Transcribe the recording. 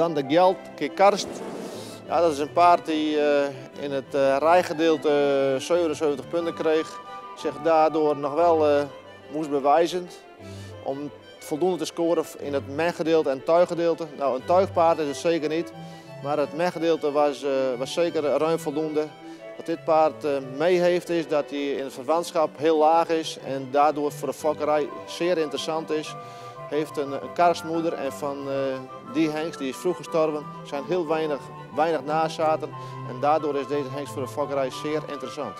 Dan de Gjeld, keer Karst. Ja, dat is een paard die eh, in het uh, rijgedeelte 77 punten kreeg. Zich daardoor nog wel moest bewijzen om voldoende te scoren in het mengedeelte en tuiggedeelte. Nou, een tuigpaard is het zeker niet, maar het mengedeelte was, was zeker ruim voldoende. Wat dit paard mee heeft is dat hij in het verwantschap heel laag is en daardoor voor de fokkerij zeer interessant is heeft een, een karstmoeder en van uh, die hengst, die is vroeg gestorven, zijn heel weinig, weinig nazaten. En daardoor is deze hengst voor de fokkerij zeer interessant.